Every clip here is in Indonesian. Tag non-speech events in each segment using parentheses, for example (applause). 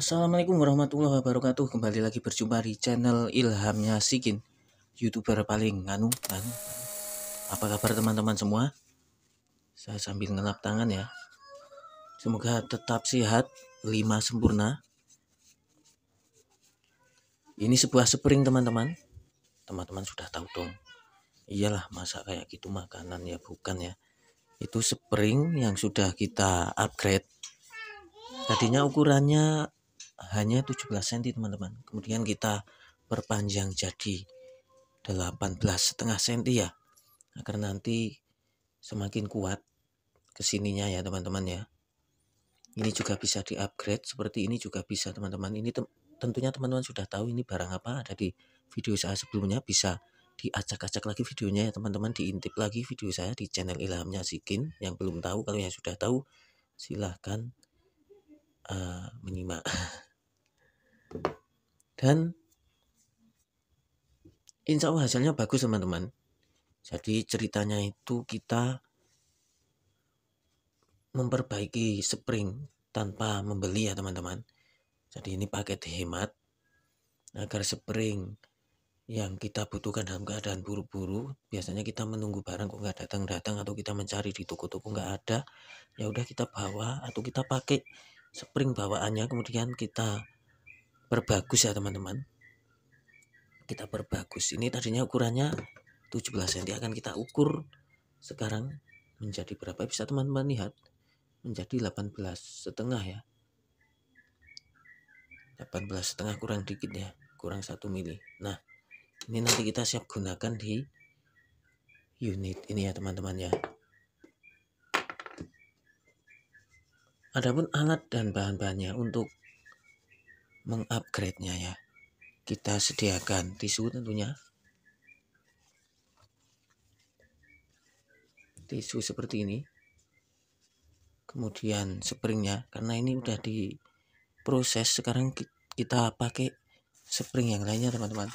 Assalamualaikum warahmatullahi wabarakatuh. Kembali lagi berjumpa di channel Ilhamnya Sikin Youtuber paling nganu, nganu. Apa kabar teman-teman semua? Saya sambil ngelap tangan ya. Semoga tetap sehat Lima sempurna. Ini sebuah spring teman-teman. Teman-teman sudah tahu dong. Iyalah masa kayak gitu makanan ya bukan ya. Itu spring yang sudah kita upgrade. Tadinya ukurannya hanya 17 cm teman-teman. Kemudian kita perpanjang jadi 18 setengah cm ya agar nanti semakin kuat ke sininya ya teman-teman ya. Ini juga bisa di upgrade seperti ini juga bisa teman-teman. Ini te tentunya teman-teman sudah tahu ini barang apa ada di video saya sebelumnya bisa diacak-acak lagi videonya ya teman-teman. Diintip lagi video saya di channel Ilhamnya Sikin. Yang belum tahu kalau yang sudah tahu silahkan uh, menyimak (laughs) dan insya Allah hasilnya bagus teman-teman. Jadi ceritanya itu kita memperbaiki spring tanpa membeli ya teman-teman. Jadi ini paket hemat agar spring yang kita butuhkan dalam keadaan buru-buru biasanya kita menunggu barang kok nggak datang-datang atau kita mencari di toko-toko nggak ada ya udah kita bawa atau kita pakai spring bawaannya kemudian kita perbagus ya teman-teman. Kita perbagus ini tadinya ukurannya 17 cm. Akan kita ukur sekarang menjadi berapa? Bisa teman-teman lihat menjadi 18 setengah ya. 18 setengah kurang dikit ya kurang satu mili. Nah ini nanti kita siap gunakan di unit ini ya teman-teman ya. Adapun alat dan bahan-bahannya untuk mengupgrade-nya ya. Kita sediakan tisu tentunya. Tisu seperti ini. Kemudian springnya karena ini udah diproses sekarang kita pakai spring yang lainnya teman-teman.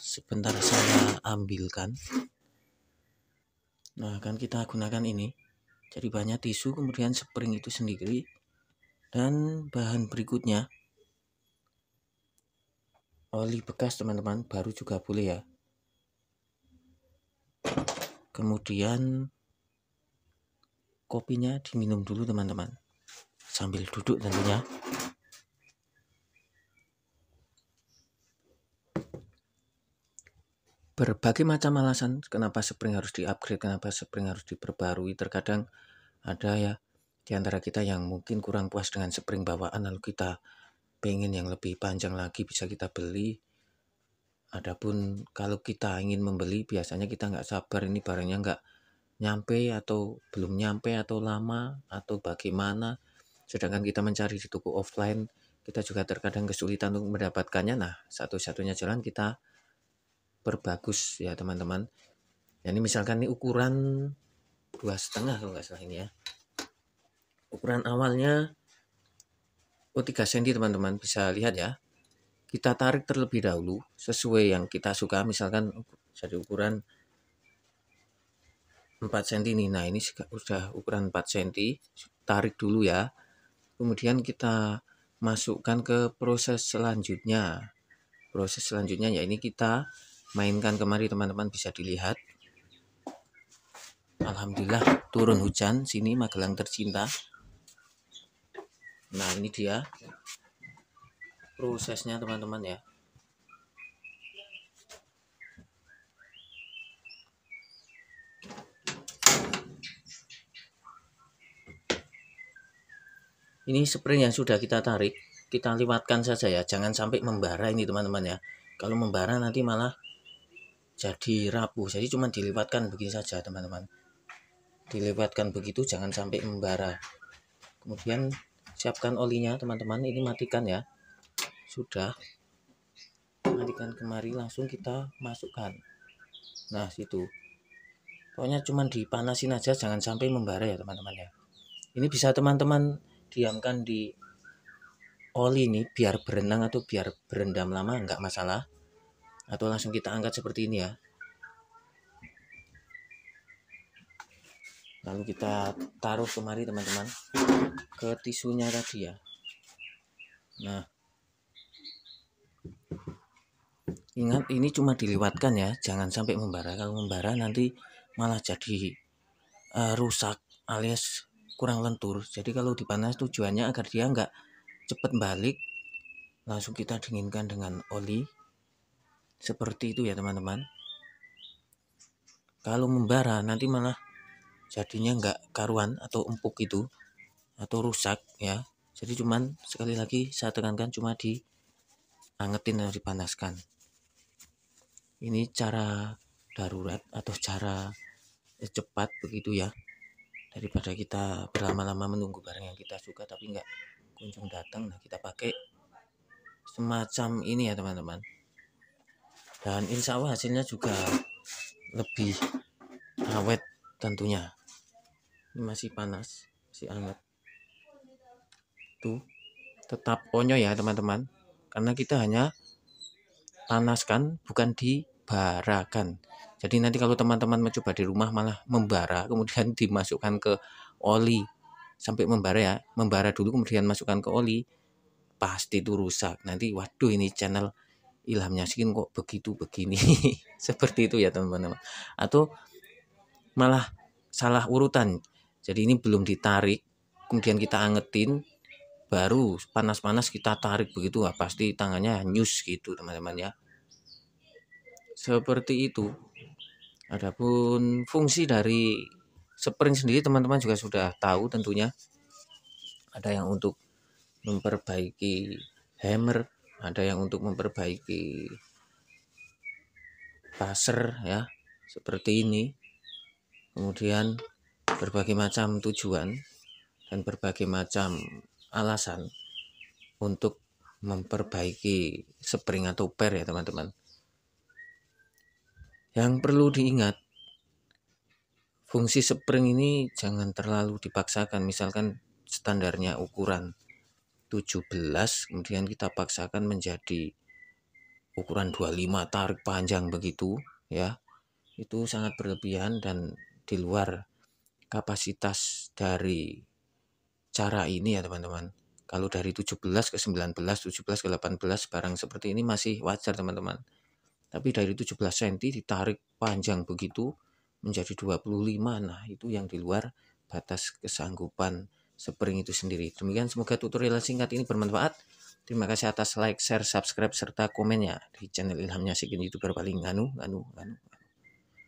Sebentar saya ambilkan. Nah, akan kita gunakan ini. Jadi banyak tisu kemudian spring itu sendiri dan bahan berikutnya. Oli bekas teman-teman. Baru juga boleh ya. Kemudian kopinya diminum dulu teman-teman. Sambil duduk tentunya berbagai macam alasan kenapa spring harus di-upgrade, kenapa spring harus diperbarui. Terkadang ada ya di antara kita yang mungkin kurang puas dengan spring bawaan lalu kita pengen yang lebih panjang lagi bisa kita beli adapun kalau kita ingin membeli biasanya kita nggak sabar ini barangnya nggak nyampe atau belum nyampe atau lama atau bagaimana. Sedangkan kita mencari di toko offline kita juga terkadang kesulitan untuk mendapatkannya. Nah satu-satunya jalan kita perbagus ya teman-teman. Ini misalkan ini ukuran dua setengah kalau nggak salah ini ya ukuran awalnya oh 3 cm teman-teman. Bisa lihat ya. Kita tarik terlebih dahulu sesuai yang kita suka. Misalkan jadi ukuran 4 cm ini nah ini sudah ukuran 4 cm tarik dulu ya. Kemudian kita masukkan ke proses selanjutnya. Proses selanjutnya ya ini kita mainkan kemari teman-teman. Bisa dilihat. Alhamdulillah turun hujan. Sini Magelang tercinta nah ini dia prosesnya teman-teman ya. Ini spring yang sudah kita tarik kita lewatkan saja ya. Jangan sampai membara ini teman-teman ya. Kalau membara nanti malah jadi rapuh. Jadi cuma dilewatkan begini saja teman-teman. Dilewatkan begitu jangan sampai membara. Kemudian siapkan olinya teman-teman. Ini matikan ya. Sudah. Matikan kemari langsung kita masukkan. Nah situ. Pokoknya cuma dipanasin aja jangan sampai membara ya teman-teman ya. Ini bisa teman-teman diamkan di oli ini biar berenang atau biar berendam lama nggak masalah. Atau langsung kita angkat seperti ini ya lalu kita taruh kemari teman-teman ke tisunya tadi ya Nah, ingat ini cuma dilewatkan ya, jangan sampai membara. Kalau membara nanti malah jadi uh, rusak alias kurang lentur. Jadi kalau dipanas tujuannya agar dia nggak cepat balik, langsung kita dinginkan dengan oli. Seperti itu ya teman-teman. Kalau membara nanti malah jadinya nggak karuan atau empuk itu atau rusak ya. Jadi cuman sekali lagi saya tekankan cuma di angetin atau dipanaskan. Ini cara darurat atau cara cepat begitu ya daripada kita berlama-lama menunggu barang yang kita suka tapi nggak kunjung datang nah kita pakai semacam ini ya teman-teman dan insya Allah hasilnya juga lebih awet tentunya ini masih panas masih hangat tuh tetap onyo ya teman-teman karena kita hanya panaskan bukan dibarakan jadi nanti kalau teman-teman mencoba di rumah malah membara, (laughs) kemudian dimasukkan ke oli sampai membara ya, membara dulu kemudian masukkan ke oli, pasti itu rusak. Nanti waduh ini channel ilhamnya skin kok begitu begini. (laughs) Seperti itu ya teman-teman. Atau malah salah urutan. Jadi ini belum ditarik, kemudian kita angetin, baru panas-panas kita tarik begitu, wah, pasti tangannya nyus gitu teman-teman ya. Seperti itu. Adapun fungsi dari spring sendiri teman-teman juga sudah tahu tentunya. Ada yang untuk memperbaiki hammer, ada yang untuk memperbaiki passer ya, seperti ini. Kemudian berbagai macam tujuan dan berbagai macam alasan untuk memperbaiki spring atau per ya teman-teman. Yang perlu diingat, fungsi spring ini jangan terlalu dipaksakan. Misalkan standarnya ukuran 17, kemudian kita paksakan menjadi ukuran 25 tarik panjang begitu ya. Itu sangat berlebihan dan di luar kapasitas dari cara ini ya teman-teman. Kalau dari 17 ke 19, 17 ke 18 barang seperti ini masih wajar teman-teman. Tapi dari 17 cm ditarik panjang begitu menjadi 25 nah itu yang di luar batas kesanggupan spring itu sendiri. Demikian semoga tutorial singkat ini bermanfaat. Terima kasih atas like share subscribe serta komennya di channel ilhamnya Sikin youtuber paling nganu nganu nganu